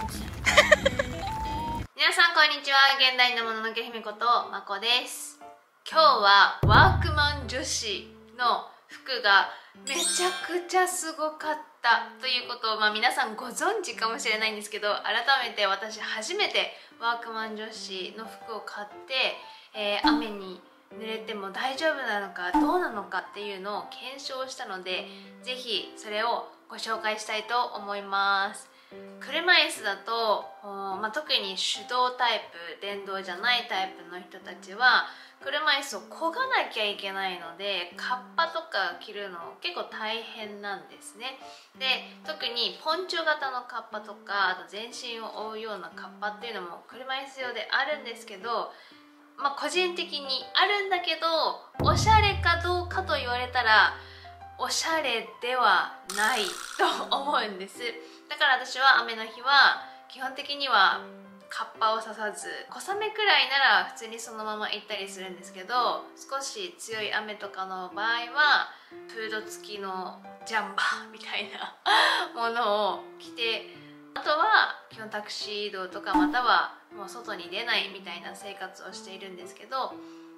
皆さんこんにちは。現代のもののけ姫ことまこです。今日はワークマン女子の服がめちゃくちゃすごかったということを、まあ、皆さんご存知かもしれないんですけど改めて私初めてワークマン女子の服を買って、えー、雨に濡れても大丈夫なのかどうなのかっていうのを検証したので是非それをご紹介したいと思います。車椅子だと、まあ、特に手動タイプ電動じゃないタイプの人たちは車椅子をこがなきゃいけないのでカッパとか着るの結構大変なんですね。で特にポンチョ型のカッパとかあと全身を覆うようなカッパっていうのも車椅子用であるんですけどまあ、個人的にあるんだけどおしゃれかどうかと言われたらおしゃれではないと思うんです。だから私は雨の日は基本的にはカッパを刺さず小雨くらいなら普通にそのまま行ったりするんですけど少し強い雨とかの場合はフード付きのジャンバーみたいな ものを着てあとは基本タクシー移動とかまたはもう外に出ないみたいな生活をしているんですけど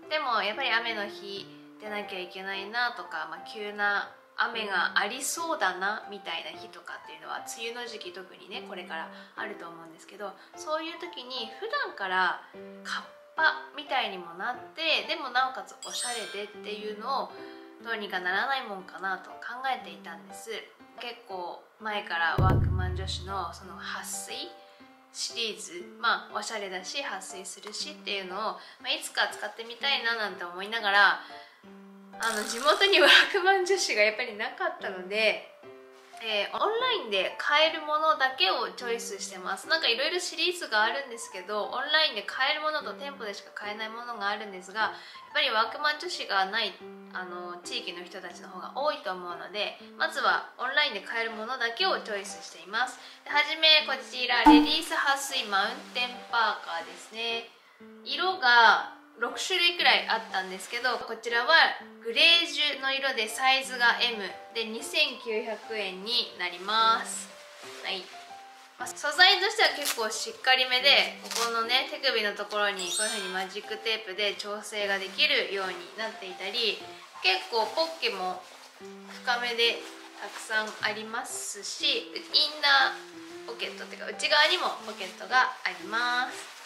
でもやっぱり雨の日出なきゃいけないなとか、まあ、急な雨がありそうだなみたいな日とかっていうのは梅雨の時期特にねこれからあると思うんですけどそういう時に普段からカッパみたいにもなってでもなおかつおしゃれでっていうのをどうにかならないもんかなと考えていたんです。結構前からワークマン女子のその撥水シリーズまあおしゃれだし撥水するしっていうのを、まあ、いつか使ってみたいななんて思いながらあの地元にワークマン女子がやっぱりなかったのでえー、オンラインで買えるものだけをチョイスしてます。なんかいろいろシリーズがあるんですけどオンラインで買えるものと店舗でしか買えないものがあるんですがやっぱりワークマン女子がないあの地域の人たちの方が多いと思うのでまずはオンラインで買えるものだけをチョイスしています。はじめこちらレディース撥水マウンテンパーカーですね。色が6種類くらいあったんですけどこちらはグレージュの色でサイズが M で2900円になります。はい。素材としては結構しっかりめでここのね手首のところにこういう風にマジックテープで調整ができるようになっていたり結構ポッケも深めでたくさんありますしインナーポケットっていうか内側にもポケットがあります。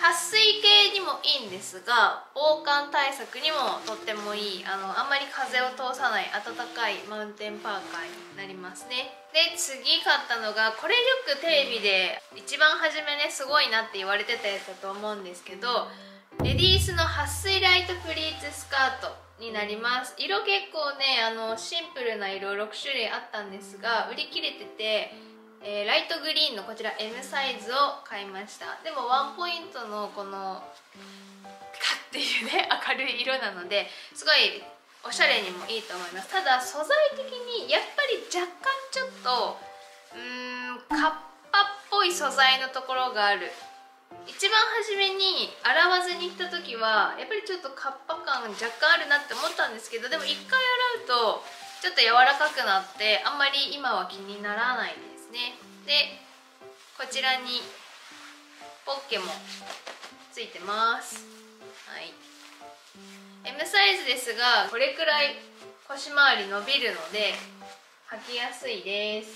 撥水系にもいいんですが防寒対策にもとってもいい。あのあんまり風を通さない暖かいマウンテンパーカーになりますね。で次買ったのがこれよくテレビで一番初めねすごいなって言われてたやつだと思うんですけどレディースの撥水ライトプリーツスカートになります。色結構ねあのシンプルな色6種類あったんですが売り切れててえー、ライトグリーンのこちら M サイズを買いました。でもワンポイントのこのカっていうね 明るい色なのですごいおしゃれにもいいと思います。ただ素材的にやっぱり若干ちょっとうんカッパっぽい素材のところがある。一番初めに洗わずに行った時はやっぱりちょっとカッパ感若干あるなって思ったんですけどでも一回洗うとちょっと柔らかくなってあんまり今は気にならないです。ね。でこちらにポッケもついてます。はい。M サイズですがこれくらい腰回り伸びるので履きやすいです。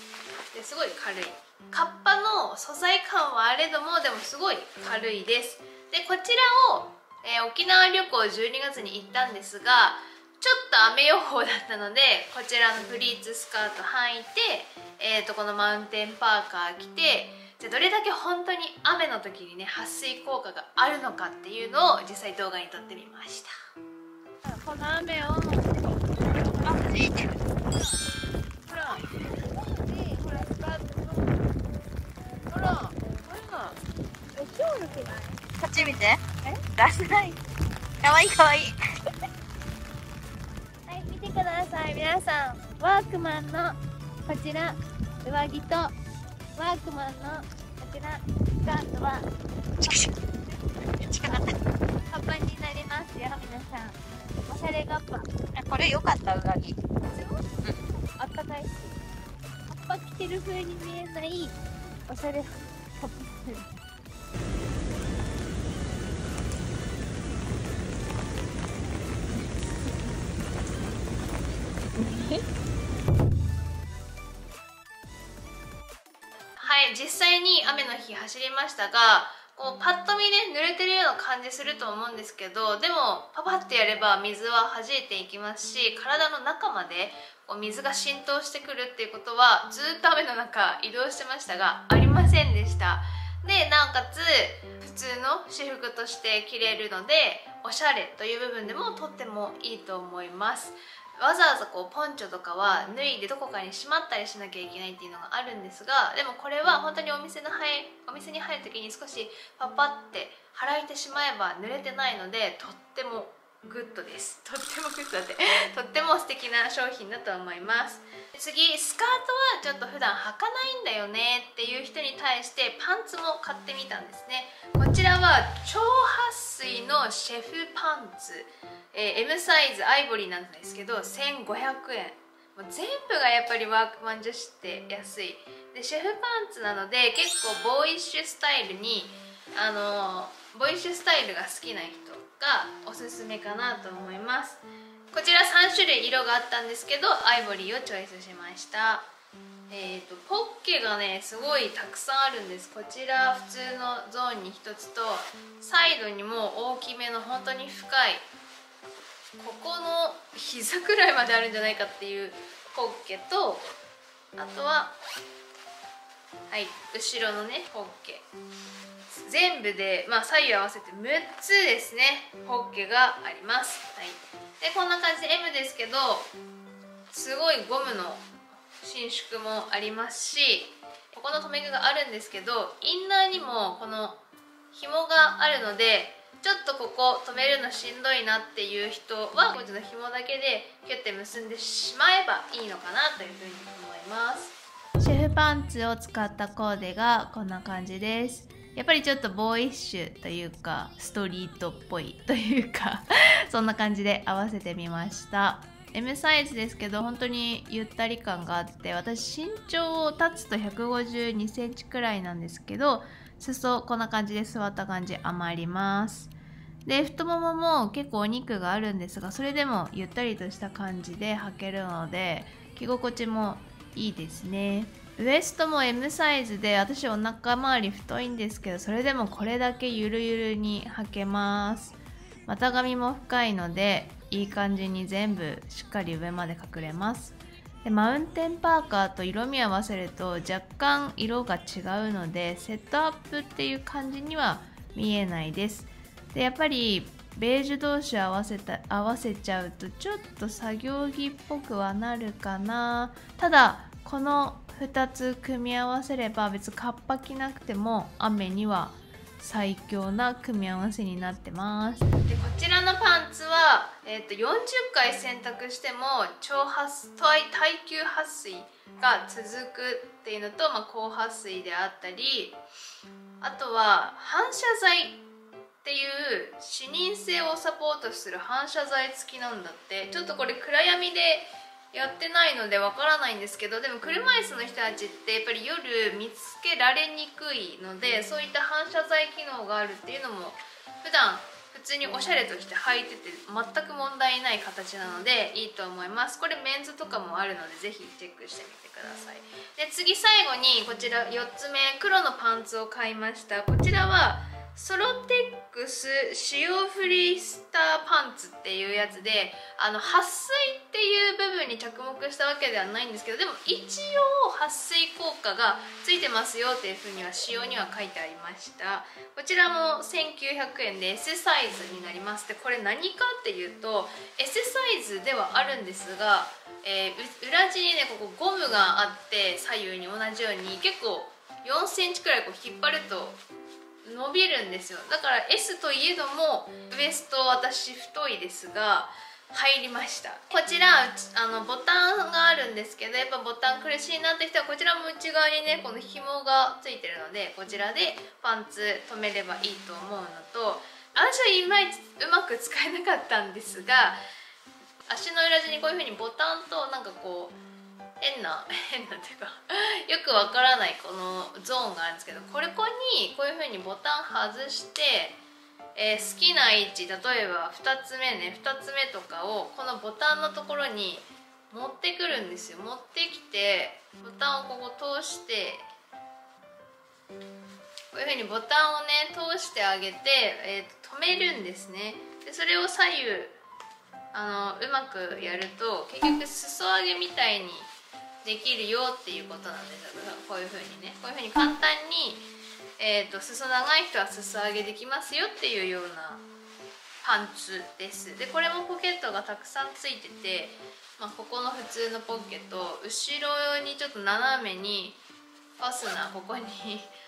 ですごい軽い。カッパの素材感はあれどもでもすごい軽いです。でこちらを、えー、沖縄旅行12月に行ったんですがちょっと雨予報だったのでこちらのプリーツスカート履いて、えー、とこのマウンテンパーカー着てじゃどれだけ本当に雨の時にね撥水効果があるのかっていうのを実際動画に撮ってみました。この雨をあついてるほらほらスカートほらほら超抜けないこっち見て。え？出せない。かわいいかわいい皆さんワークマンのこちら上着とワークマンのこちらスカートはカッパになりますよ皆さんおしゃれガッパこれ良かった上着、あったかいしカッパ着てる風に見えないおしゃれはい日走りましたがこうパッと見ね濡れてるような感じすると思うんですけどでもパパってやれば水は弾いていきますし体の中までこう水が浸透してくるっていうことはずっと雨の中移動してましたがありませんでした。でなおかつ普通の私服として着れるのでおしゃれという部分でもとってもいいと思いますわざわざこうポンチョとかは脱いでどこかにしまったりしなきゃいけないっていうのがあるんですがでもこれは本当にお店の入お店に入る時に少しパパって払いてしまえば濡れてないのでとってもグッドです。とってもグッドだって。とっても素敵な商品だと思います。次スカートはちょっと普段履かないんだよねっていう人に対してパンツも買ってみたんですね。こちらは超撥水のシェフパンツえー、M サイズアイボリーなんですけど1500円。もう全部がやっぱりワークマン女子って安い。でシェフパンツなので結構ボーイッシュスタイルにあのー、ボーイッシュスタイルが好きな人がおすすめかなと思います。こちら3種類色があったんですけどアイボリーをチョイスしました。えーと、ポッケがねすごいたくさんあるんです。こちら普通のゾーンに1つとサイドにも大きめの本当に深いここの膝くらいまであるんじゃないかっていうホッケとあとははい後ろのねホッケ。全部で、まあ、左右合わせて6つですねホッケがあります、はい、でこんな感じで M ですけどすごいゴムの伸縮もありますしここの留め具があるんですけどインナーにもこの紐があるのでちょっとここ止めるのしんどいなっていう人はこっちの紐だけでキュッて結んでしまえばいいのかなというふうに思います。シェフパンツを使ったコーデがこんな感じです。やっぱりちょっとボーイッシュというかストリートっぽいというか そんな感じで合わせてみました。M サイズですけど本当にゆったり感があって私身長を立つと1 5 2センチくらいなんですけど裾こんな感じで座った感じ余ります。で太ももも結構お肉があるんですがそれでもゆったりとした感じで履けるので着心地もいいですね。ウエストも M サイズで私お腹周り太いんですけどそれでもこれだけゆるゆるに履けます。股上も深いのでいい感じに全部しっかり上まで隠れます。でマウンテンパーカーと色味合わせると若干色が違うのでセットアップっていう感じには見えないです。でやっぱりベージュ同士合わせた合わせちゃうとちょっと作業着っぽくはなるかな。ただこの2つ組み合わせれば別にカッパ着なくても雨には最強な組み合わせになってます。でこちらのパンツは、えーと、40回洗濯しても超撥耐久撥水が続くっていうのと、まあ、高撥水であったりあとは反射材っていう視認性をサポートする反射材付きなんだって。ちょっとこれ暗闇でやってないのでわからないんですけどでも車椅子の人たちってやっぱり夜見つけられにくいのでそういった反射材機能があるっていうのも普段普通におしゃれとして履いてて全く問題ない形なのでいいと思います。これメンズとかもあるのでぜひチェックしてみてください。で次最後にこちら4つ目黒のパンツを買いました。こちらはソロテックス使用フリースターパンツっていうやつであの撥水っていう部分に着目したわけではないんですけどでも一応撥水効果がついてますよっていうふうには仕様には書いてありました。こちらも1900円で S サイズになります。でこれ何かっていうと S サイズではあるんですが、えー、裏地にねここゴムがあって左右に同じように結構4センチくらいこう引っ張ると伸びるんですよ。だから S といえどもウエスト私太いですが入りました。こちらあのボタンがあるんですけどやっぱボタン苦しいなって人はこちらも内側にねこの紐がついてるのでこちらでパンツ留めればいいと思うのと私はいまいちうまく使えなかったんですが足の裏地にこういう風にボタンとなんかこう変な変なっていうかよくわからないこのゾーンがあるんですけどこれこにこういうふうにボタン外してえー、好きな位置例えば2つ目ね2つ目とかをこのボタンのところに持ってくるんですよ。持ってきてボタンをここ通してこういうふうにボタンをね通してあげて、えー、と止めるんですね。でそれを左右あのうまくやると結局裾上げみたいにできるよっていうことなんですこういうふうにね。こういうふうに簡単にえーと、裾長い人は裾上げできますよっていうようなパンツです。でこれもポケットがたくさんついてて、まあ、ここの普通のポケット後ろにちょっと斜めにファスナーここに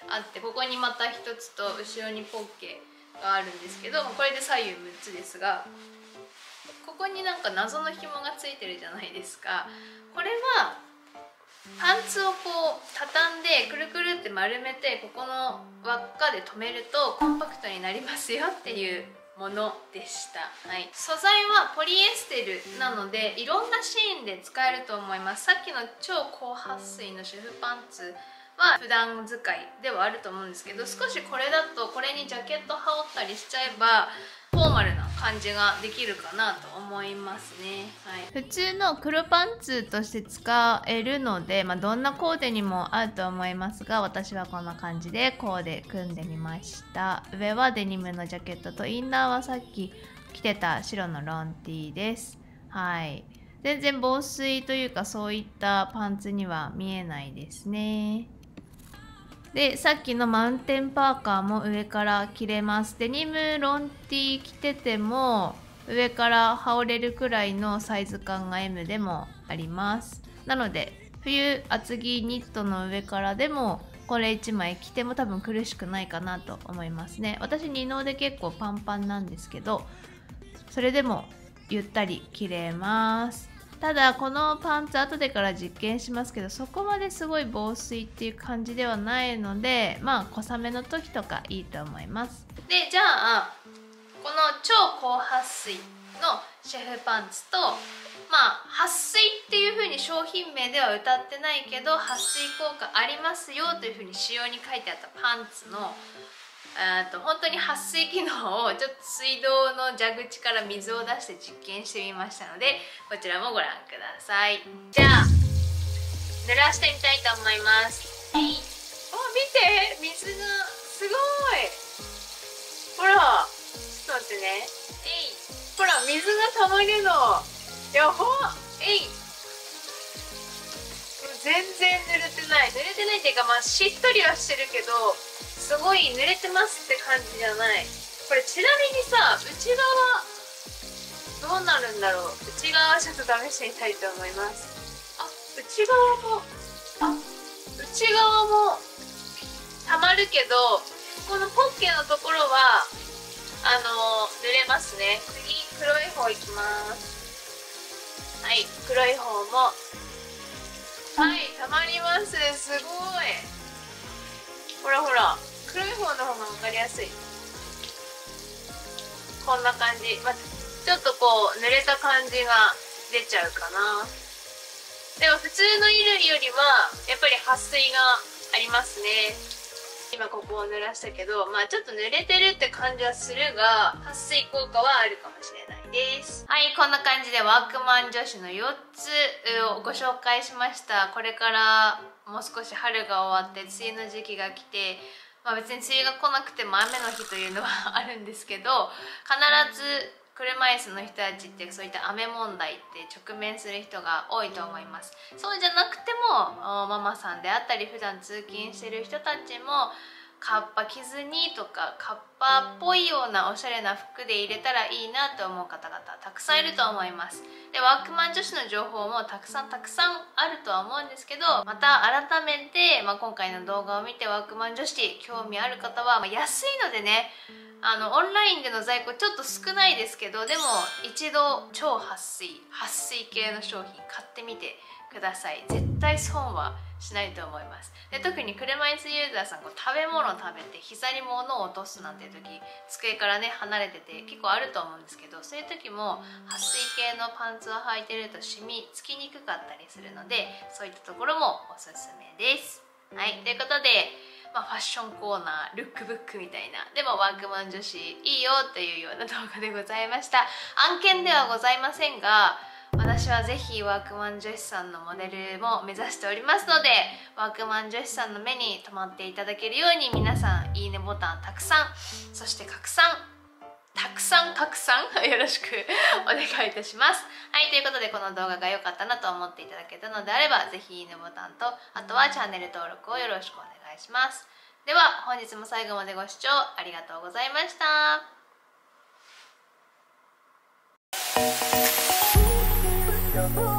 あってここにまた1つと後ろにポッケがあるんですけどこれで左右6つですがここになんか謎の紐がついてるじゃないですか。これはパンツをこう畳んでくるくるって丸めてここの輪っかで留めるとコンパクトになりますよっていうものでした、はい、素材はポリエステルなのでいろんなシーンで使えると思います。さっきの超高撥水の主婦パンツは普段使いではあると思うんですけど少しこれだとこれにジャケット羽織ったりしちゃえばーマルな感じができるかなと思いますね、はい、普通の黒パンツとして使えるので、まあ、どんなコーデにも合うと思いますが私はこんな感じでコーデ組んでみました。上はデニムのジャケットとインナーはさっき着てた白のロンティーです。はい。全然防水というかそういったパンツには見えないですね。でさっきのマウンテンパーカーも上から着れます。デニムロンティー着てても上から羽織れるくらいのサイズ感が M でもあります。なので冬厚着ニットの上からでもこれ1枚着ても多分苦しくないかなと思いますね。私二の腕結構パンパンなんですけどそれでもゆったり着れます。ただこのパンツ後でから実験しますけどそこまですごい防水っていう感じではないのでまあ小雨の時とかいいと思います。でじゃあこの超高撥水のシェフパンツとまあ撥水っていう風に商品名では歌ってないけど撥水効果ありますよという風に仕様に書いてあったパンツのと本当に撥水機能をちょっと水道の蛇口から水を出して実験してみましたのでこちらもご覧ください。じゃあ濡らしてみたいと思います。えい。あ見て。水がすごい。ほら。ちょっと待ってね。えい。ほら水がたまるの。やば。えい。全然濡れてない。濡れてないっていうかまあしっとりはしてるけどすごい濡れてますって感じじゃない。これちなみにさ内側どうなるんだろう。内側ちょっと試してみたいと思います。あ内側もあ内側もたまるけどこのポッケのところはあの濡れますね。次黒い方いきます。はい黒い方も。はいたまります。すごい。ほらほら。黒い方の方が分かりやすい。こんな感じ、まあ、ちょっとこう濡れた感じが出ちゃうかな。でも普通の衣類よりはやっぱり撥水がありますね。今ここを濡らしたけどまあちょっと濡れてるって感じはするが撥水効果はあるかもしれないです。はいこんな感じでワークマン女子の4つをご紹介しました。これからもう少し春が終わって梅雨の時期が来てまあ、別に梅雨が来なくても雨の日というのはあるんですけど必ず車椅子の人たちってそういった雨問題って直面する人が多いと思います。そうじゃなくてもママさんであったり普段通勤してる人たちもカッパ着ずにとかカッパっぽいようなおしゃれな服で入れたらいいなと思う方々たくさんいると思います。でワークマン女子の情報もたくさんたくさんあるとは思うんですけどまた改めて、まあ、今回の動画を見てワークマン女子興味ある方は、まあ、安いのでねあのオンラインでの在庫ちょっと少ないですけどでも一度超撥水撥水系の商品買ってみてください。絶対損はしないと思います。で特に車椅子ユーザーさんこう食べ物を食べて膝に物を落とすなんていう時机からね離れてて結構あると思うんですけどそういう時も撥水系のパンツを履いてると染みつきにくかったりするのでそういったところもおすすめです。はい。ということでまあ、ファッションコーナールックブックみたいなでもワークマン女子いいよというような動画でございました。案件ではございませんが私はぜひワークマン女子さんのモデルも目指しておりますのでワークマン女子さんの目に留まっていただけるように皆さんいいねボタンたくさんそして拡散たくさん拡散 よろしく お願いいたします。はいということでこの動画が良かったなと思っていただけたのであればぜひいいねボタンとあとはチャンネル登録をよろしくお願いします。では本日も最後までご視聴ありがとうございました。Oh.